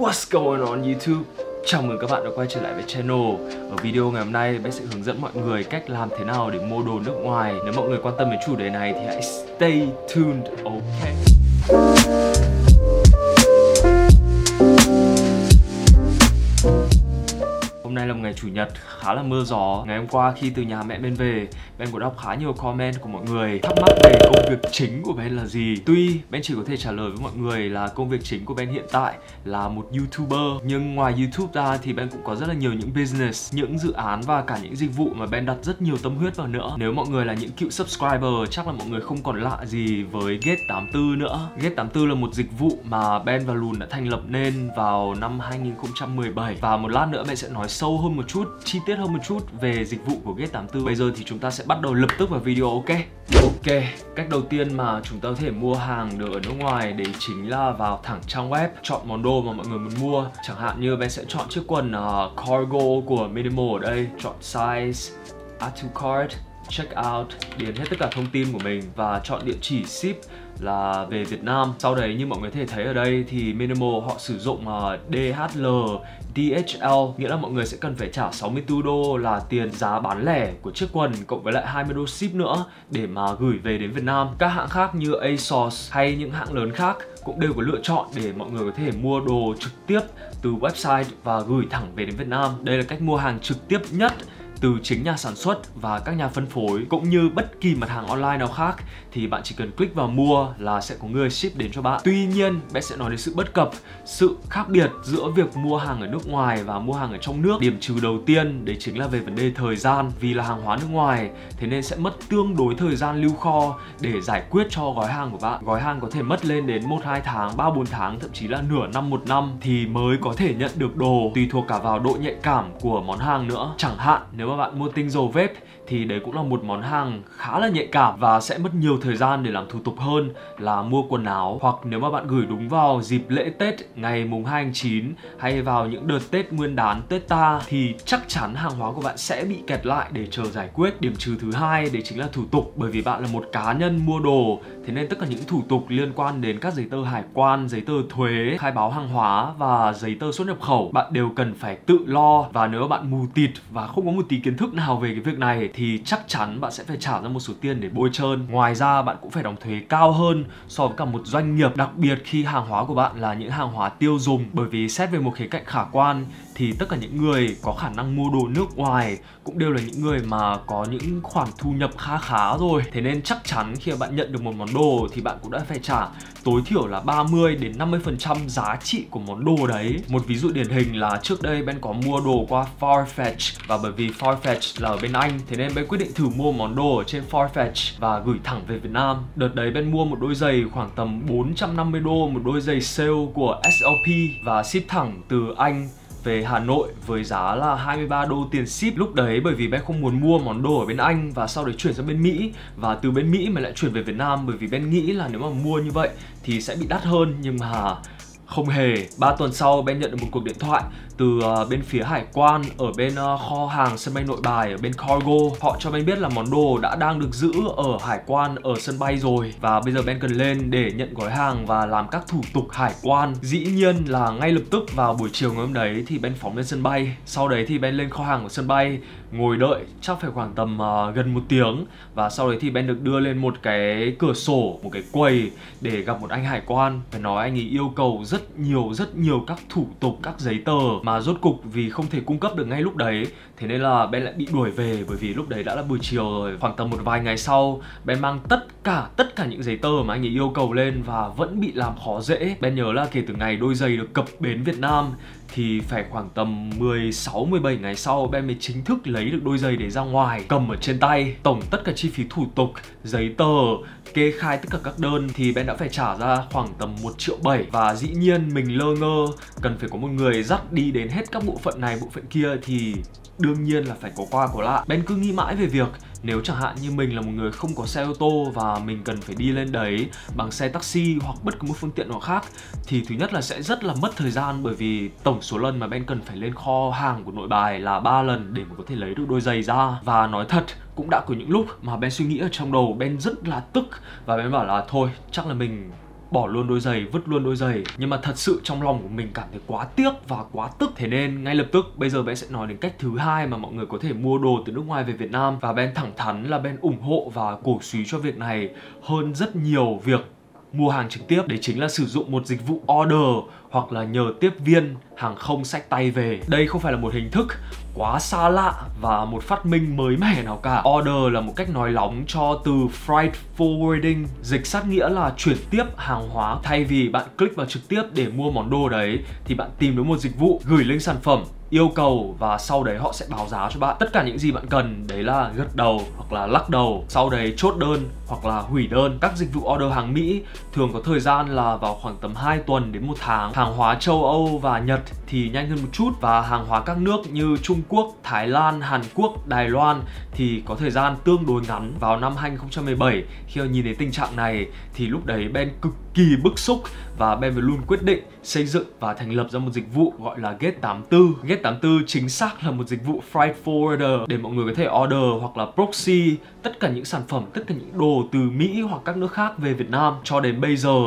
What's going on YouTube? Chào mừng các bạn đã quay trở lại với channel Ở video ngày hôm nay, bé sẽ hướng dẫn mọi người cách làm thế nào để mua đồ nước ngoài Nếu mọi người quan tâm đến chủ đề này thì hãy stay tuned, ok? Nay là một ngày chủ nhật, khá là mưa gió. Ngày hôm qua khi từ nhà mẹ Ben về Ben có đọc khá nhiều comment của mọi người. Thắc mắc về công việc chính của Ben là gì? Tuy Ben chỉ có thể trả lời với mọi người là công việc chính của Ben hiện tại là một YouTuber, Nhưng ngoài YouTube ra thì Ben cũng có rất là nhiều những business, Những dự án và cả những dịch vụ mà Ben đặt rất nhiều tâm huyết vào nữa. Nếu mọi người là những cựu subscriber, chắc là mọi người không còn lạ gì với Gate84 nữa. Gate84 là một dịch vụ mà Ben và Lùn đã thành lập nên vào năm 2017 Và một lát nữa Ben sẽ nói sâu hơn một chút, chi tiết hơn một chút về dịch vụ của Gate84 Bây giờ thì chúng ta sẽ bắt đầu lập tức vào video ok? Ok, cách đầu tiên mà chúng ta có thể mua hàng được ở nước ngoài đấy chính là vào thẳng trang web Chọn món đồ mà mọi người muốn mua. Chẳng hạn như bé sẽ chọn chiếc quần uh, cargo của Minimal ở đây Chọn size, add to cart, check out, điền hết tất cả thông tin của mình và chọn địa chỉ ship là về Việt Nam Sau đấy như mọi người có thể thấy ở đây thì Minimal họ sử dụng ờ, uh, DHL DHL nghĩa là mọi người sẽ cần phải trả 64 đô là tiền giá bán lẻ của chiếc quần cộng với lại 20 đô ship nữa để mà gửi về đến Việt Nam. Các hãng khác như ASOS hay những hãng lớn khác cũng đều có lựa chọn để mọi người có thể mua đồ trực tiếp từ website và gửi thẳng về đến Việt Nam. Đây là cách mua hàng trực tiếp nhất từ chính nhà sản xuất và các nhà phân phối cũng như bất kỳ mặt hàng online nào khác thì bạn chỉ cần click vào mua là sẽ có người ship đến cho bạn. Tuy nhiên, bé sẽ nói đến sự bất cập, sự khác biệt giữa việc mua hàng ở nước ngoài và mua hàng ở trong nước. Điểm trừ đầu tiên đấy chính là về vấn đề thời gian vì là hàng hóa nước ngoài thế nên sẽ mất tương đối thời gian lưu kho để giải quyết cho gói hàng của bạn. Gói hàng có thể mất lên đến 1 2 tháng, 3 4 tháng thậm chí là nửa năm một năm thì mới có thể nhận được đồ tùy thuộc cả vào độ nhạy cảm của món hàng nữa. Chẳng hạn nếu nếu mà bạn mua tinh dầu vết thì đấy cũng là một món hàng khá là nhạy cảm và sẽ mất nhiều thời gian để làm thủ tục hơn là mua quần áo hoặc nếu mà bạn gửi đúng vào dịp lễ Tết ngày mùng 2 tháng 9 hay vào những đợt Tết nguyên đán Tết ta thì chắc chắn hàng hóa của bạn sẽ bị kẹt lại để chờ giải quyết. Điểm trừ thứ hai đấy chính là thủ tục bởi vì bạn là một cá nhân mua đồ thế nên tất cả những thủ tục liên quan đến các giấy tờ hải quan, giấy tờ thuế, khai báo hàng hóa và giấy tờ xuất nhập khẩu bạn đều cần phải tự lo và nếu bạn mù tịt và không có một tí kiến thức nào về cái việc này thì chắc chắn bạn sẽ phải trả ra một số tiền để bôi trơn. Ngoài ra, bạn cũng phải đóng thuế cao hơn so với cả một doanh nghiệp, đặc biệt khi hàng hóa của bạn là những hàng hóa tiêu dùng. Bởi vì xét về một khía cạnh khả quan thì tất cả những người có khả năng mua đồ nước ngoài cũng đều là những người mà có những khoản thu nhập khá khá rồi. Thế nên chắc chắn khi mà bạn nhận được một món đồ thì bạn cũng đã phải trả tối thiểu là 30 đến 50% giá trị của món đồ đấy. Một ví dụ điển hình là trước đây Ben có mua đồ qua Farfetch và bởi vì Farfetch là ở bên Anh, thế nên Ben quyết định thử mua món đồ ở trên Farfetch và gửi thẳng về Việt Nam. Đợt đấy Ben mua một đôi giày khoảng tầm 450 đô, một đôi giày sale của SLP và ship thẳng từ Anh về Hà Nội với giá là 23 đô tiền ship lúc đấy bởi vì Ben không muốn mua món đồ ở bên Anh và sau đấy chuyển sang bên Mỹ. Và từ bên Mỹ mà lại chuyển về Việt Nam bởi vì Ben nghĩ là nếu mà mua như vậy thì sẽ bị đắt hơn. Nhưng mà không hề. 3 tuần sau Ben nhận được một cuộc điện thoại từ ờ, bên phía hải quan ở bên ờ, kho hàng sân bay nội bài ở bên cargo. Họ cho mình biết là món đồ đã đang được giữ ở hải quan ở sân bay rồi. Và bây giờ Ben cần lên để nhận gói hàng và làm các thủ tục hải quan. Dĩ nhiên là ngay lập tức vào buổi chiều ngày hôm đấy thì Ben phóng lên sân bay. Sau đấy thì Ben lên kho hàng của sân bay ngồi đợi chắc phải khoảng tầm uh, gần một tiếng. Và sau đấy thì Ben được đưa lên một cái cửa sổ một cái quầy để gặp một anh hải quan. Phải nói anh ấy yêu cầu rất nhiều rất nhiều các thủ tục các giấy tờ mà rốt cục vì không thể cung cấp được ngay lúc đấy, thế nên là Ben lại bị đuổi về bởi vì lúc đấy đã là buổi chiều rồi, khoảng tầm một vài ngày sau, Ben mang tất cả tất cả những giấy tờ mà anh ấy yêu cầu lên và vẫn bị làm khó dễ. Ben nhớ là kể từ ngày đôi giày được cập bến Việt Nam thì phải khoảng tầm 16 17 ngày sau Ben mới chính thức lấy được đôi giày để ra ngoài, cầm ở trên tay. Tổng tất cả chi phí thủ tục, giấy tờ, kê khai tất cả các đơn thì Ben đã phải trả ra khoảng tầm 1 triệu 7 và dĩ nhiên mình lơ ngơ, cần phải có một người dắt đi đến hết các bộ phận này, bộ phận kia thì đương nhiên là phải có qua có lại. Ben cứ nghĩ mãi về việc nếu chẳng hạn như mình là một người không có xe ô tô và mình cần phải đi lên đấy bằng xe taxi hoặc bất cứ một phương tiện nào khác, thì thứ nhất là sẽ rất là mất thời gian bởi vì tổng số lần mà Ben cần phải lên kho hàng của nội bài là 3 lần để mà có thể lấy được đôi giày ra. Và nói thật, cũng đã có những lúc mà Ben suy nghĩ ở trong đầu, Ben rất là tức và Ben bảo là thôi, chắc là mình bỏ luôn đôi giày, vứt luôn đôi giày. Nhưng mà thật sự trong lòng của mình cảm thấy quá tiếc và quá tức. Thế nên ngay lập tức, bây giờ Ben sẽ nói đến cách thứ hai mà mọi người có thể mua đồ từ nước ngoài về Việt Nam. Và Ben thẳng thắn là Ben ủng hộ và cổ suý cho việc này hơn rất nhiều việc mua hàng trực tiếp. Đấy chính là sử dụng một dịch vụ order hoặc là nhờ tiếp viên hàng không sách tay về. Đây không phải là một hình thức quá xa lạ và một phát minh mới mẻ nào cả. Order là một cách nói lóng cho từ freight forwarding, dịch sát nghĩa là chuyển tiếp hàng hóa. Thay vì bạn click vào trực tiếp để mua món đồ đấy thì bạn tìm đến một dịch vụ gửi link sản phẩm yêu cầu và sau đấy họ sẽ báo giá cho bạn. Tất cả những gì bạn cần đấy là gật đầu hoặc là lắc đầu sau đấy chốt đơn hoặc là hủy đơn. Các dịch vụ order hàng Mỹ thường có thời gian là vào khoảng tầm 2 tuần đến một tháng. Hàng hóa châu Âu và Nhật thì nhanh hơn một chút và hàng hóa các nước như Trung Quốc, Thái Lan, Hàn Quốc, Đài Loan thì có thời gian tương đối ngắn. Vào năm 2017 khi nhìn thấy tình trạng này thì lúc đấy Ben cực kỳ bức xúc và Ben luôn quyết định xây dựng và thành lập ra một dịch vụ gọi là Gate84. Gate84 chính xác là một dịch vụ freight forwarder để mọi người có thể order hoặc là proxy tất cả những sản phẩm, tất cả những đồ từ Mỹ hoặc các nước khác về Việt Nam. Cho đến bây giờ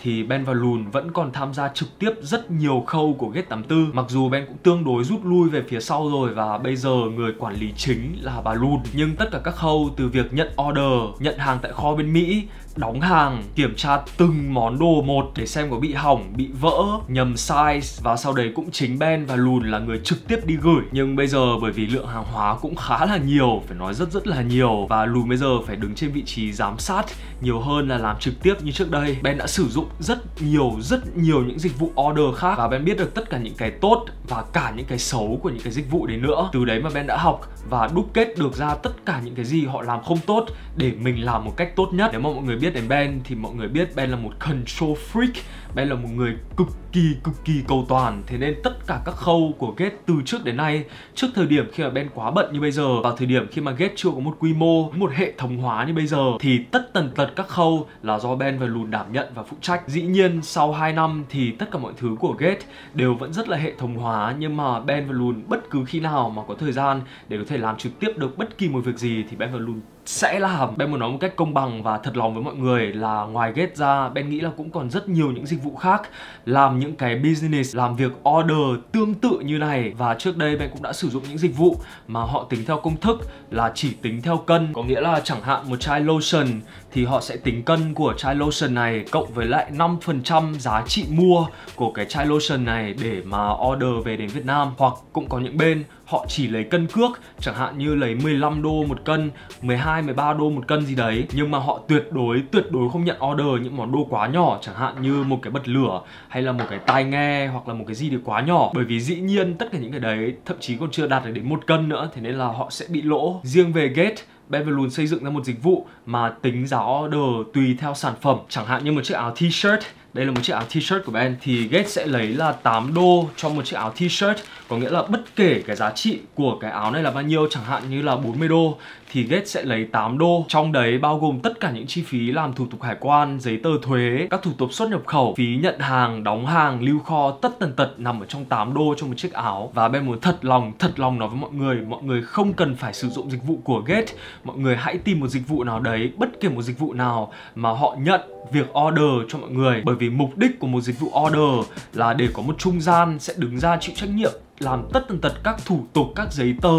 thì Ben và Lùn vẫn còn tham gia trực tiếp rất nhiều khâu của Gate84 Mặc dù Ben cũng tương đối rút lui về phía sau rồi và bây giờ người quản lý chính là bà Lùn Nhưng tất cả các khâu từ việc nhận order, nhận hàng tại kho bên Mỹ đóng hàng, kiểm tra từng món đồ một để xem có bị hỏng, bị vỡ, nhầm size và sau đấy cũng chính Ben và Lùn là người trực tiếp đi gửi. Nhưng bây giờ bởi vì lượng hàng hóa cũng khá là nhiều, phải nói rất rất là nhiều và Lùn bây giờ phải đứng trên vị trí giám sát nhiều hơn là làm trực tiếp như trước đây. Ben đã sử dụng rất nhiều rất nhiều những dịch vụ order khác và Ben biết được tất cả những cái tốt và cả những cái xấu của những cái dịch vụ đấy nữa. Từ đấy mà Ben đã học và đúc kết được ra tất cả những cái gì họ làm không tốt để mình làm một cách tốt nhất. Nếu mà mọi người biết đến Ben thì mọi người biết Ben là một control freak, Ben là một người cực kỳ cực kỳ cầu toàn. Thế nên tất cả các khâu của Gate từ trước đến nay, Trước thời điểm khi mà Ben quá bận như bây giờ Vào thời điểm khi mà Gate chưa có một quy mô, Một hệ thống hóa như bây giờ, Thì tất tần tật các khâu là do Ben và Lùn đảm nhận và phụ trách. Dĩ nhiên, sau 2 năm thì tất cả mọi thứ của Gate đều vẫn rất là hệ thống hóa, Nhưng mà Ben và Lùn bất cứ khi nào mà có thời gian Để có thể làm trực tiếp được bất kỳ một việc gì Thì Ben và Lùn sẽ làm. Ben muốn nói một cách công bằng và thật lòng với mọi người là ngoài Get ra, Ben nghĩ là cũng còn rất nhiều những dịch vụ khác, làm những cái business, làm việc order tương tự như này. Và trước đây Ben cũng đã sử dụng những dịch vụ mà họ tính theo công thức là chỉ tính theo cân. Có nghĩa là chẳng hạn một chai lotion thì họ sẽ tính cân của chai lotion này cộng với lại 5% giá trị mua của cái chai lotion này để mà order về đến Việt Nam. Hoặc cũng có những bên họ chỉ lấy cân cước, chẳng hạn như lấy 15 đô một cân 12 13 đô một cân gì đấy. Nhưng mà họ tuyệt đối tuyệt đối không nhận order những món đồ quá nhỏ, chẳng hạn như một cái bật lửa, hay là một cái tai nghe, hoặc là một cái gì đấy quá nhỏ. Bởi vì dĩ nhiên tất cả những cái đấy thậm chí còn chưa đạt được đến một cân nữa, thế nên là họ sẽ bị lỗ. Riêng về gate Bevelun xây dựng ra một dịch vụ mà tính giá order tùy theo sản phẩm chẳng hạn như một chiếc áo t-shirt. Đây là một chiếc áo t-shirt của Ben. Thì Gates sẽ lấy là 8 đô cho một chiếc áo t-shirt. Có nghĩa là bất kể cái giá trị của cái áo này là bao nhiêu, chẳng hạn như là 40 đô, thì Gates sẽ lấy 8 đô. Trong đấy bao gồm tất cả những chi phí làm thủ tục hải quan, giấy tờ thuế, các thủ tục xuất nhập khẩu, phí nhận hàng, đóng hàng, lưu kho, tất tần tật nằm ở trong 8 đô cho một chiếc áo. Và Ben muốn thật lòng thật lòng nói với mọi người mọi người không cần phải sử dụng dịch vụ của Gates mọi người hãy tìm một dịch vụ nào đấy, bất kể một dịch vụ nào mà họ nhận việc order cho mọi người. Bởi vì mục đích của một dịch vụ order là để có một trung gian sẽ đứng ra chịu trách nhiệm làm tất tần tật các thủ tục, các giấy tờ,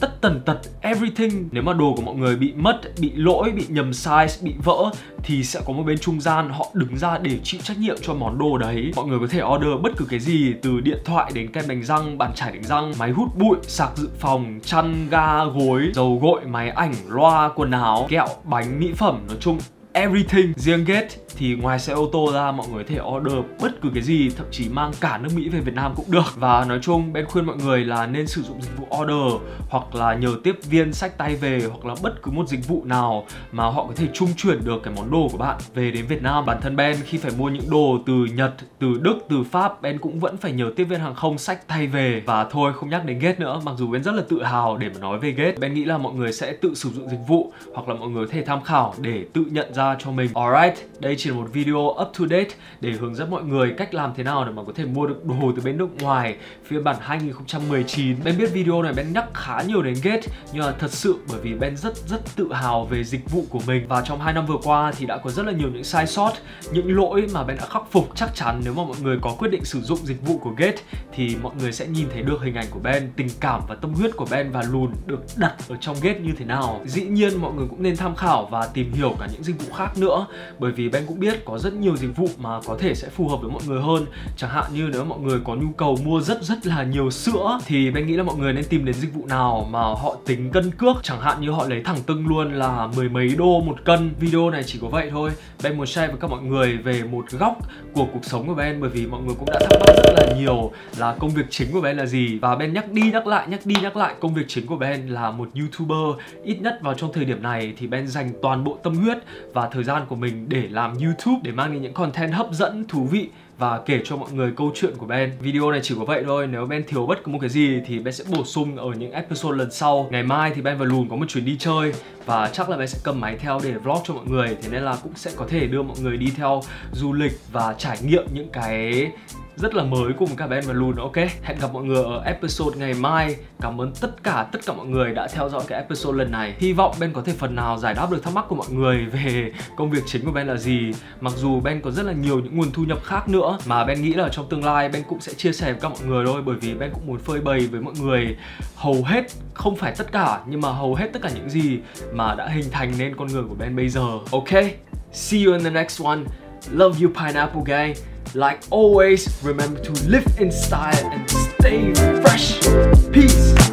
tất tần tật everything. Nếu mà đồ của mọi người bị mất, bị lỗi, bị nhầm size, bị vỡ thì sẽ có một bên trung gian họ đứng ra để chịu trách nhiệm cho món đồ đấy. Mọi người có thể order bất cứ cái gì từ điện thoại đến kem đánh răng, bàn chải đánh răng, máy hút bụi, sạc dự phòng, chăn ga, gối, dầu gội, máy ảnh, loa, quần áo, kẹo, bánh, mỹ phẩm nói chung everything. Riêng Gate thì ngoài xe ô tô ra, mọi người có thể order bất cứ cái gì, thậm chí mang cả nước Mỹ về Việt Nam cũng được. Và nói chung, Ben khuyên mọi người là nên sử dụng dịch vụ order, hoặc là nhờ tiếp viên sách tay về, hoặc là bất cứ một dịch vụ nào mà họ có thể trung chuyển được cái món đồ của bạn về đến Việt Nam. Bản thân Ben, khi phải mua những đồ từ Nhật, từ Đức, từ Pháp, Ben cũng vẫn phải nhờ tiếp viên hàng không sách tay về. Và thôi, không nhắc đến Gate nữa, mặc dù Ben rất là tự hào để mà nói về Gate Ben nghĩ là mọi người sẽ tự sử dụng dịch vụ, hoặc là mọi người có thể tham khảo để tự nhận ra ra cho mình. Alright, đây chỉ là một video up to date để hướng dẫn mọi người cách làm thế nào để mà có thể mua được đồ từ bên nước ngoài phiên bản 2019 Ben biết video này Ben nhắc khá nhiều đến Gate nhưng mà thật sự bởi vì Ben rất rất tự hào về dịch vụ của mình. Và trong hai năm vừa qua thì đã có rất là nhiều những sai sót những lỗi mà Ben đã khắc phục. Chắc chắn nếu mà mọi người có quyết định sử dụng dịch vụ của Gate thì mọi người sẽ nhìn thấy được hình ảnh của Ben tình cảm và tâm huyết của Ben và lùn được đặt ở trong Gate như thế nào. Dĩ nhiên mọi người cũng nên tham khảo và tìm hiểu cả những dịch vụ khác nữa. Bởi vì Ben cũng biết có rất nhiều dịch vụ mà có thể sẽ phù hợp với mọi người hơn. Chẳng hạn như nếu mọi người có nhu cầu mua rất rất là nhiều sữa, thì Ben nghĩ là mọi người nên tìm đến dịch vụ nào mà họ tính cân cước. Chẳng hạn như họ lấy thẳng tưng luôn là mười mấy đô một cân. Video này chỉ có vậy thôi. Ben muốn share với các mọi người về một góc của cuộc sống của Ben, bởi vì mọi người cũng đã thắc mắc rất là nhiều là công việc chính của Ben là gì. Và Ben nhắc đi nhắc lại, nhắc đi nhắc lại công việc chính của Ben là một youtuber. Ít nhất vào trong thời điểm này thì Ben dành toàn bộ tâm huyết và thời gian của mình để làm YouTube để mang đến những content hấp dẫn thú vị và kể cho mọi người câu chuyện của Ben. Video này chỉ có vậy thôi, nếu Ben thiếu bất cứ một cái gì thì Ben sẽ bổ sung ở những episode lần sau. Ngày mai thì Ben và Lùn có một chuyến đi chơi và chắc là Ben sẽ cầm máy theo để vlog cho mọi người Thế nên là cũng sẽ có thể đưa mọi người đi theo du lịch và trải nghiệm những cái rất là mới cùng cả Ben và Lùn, ok? Hẹn gặp mọi người ở episode ngày mai. Cảm ơn tất cả tất cả mọi người đã theo dõi cái episode lần này. Hy vọng Ben có thể phần nào giải đáp được thắc mắc của mọi người về công việc chính của Ben là gì. Mặc dù Ben có rất là nhiều những nguồn thu nhập khác nữa, Mà Ben nghĩ là trong tương lai Ben cũng sẽ chia sẻ với các mọi người thôi, Bởi vì Ben cũng muốn phơi bày với mọi người hầu hết, Không phải tất cả, nhưng mà hầu hết tất cả những gì mà đã hình thành nên con người của Ben bây giờ, Ok? See you in the next one. Love you, pineapple guy Like always, remember to live in style and stay fresh. Peace.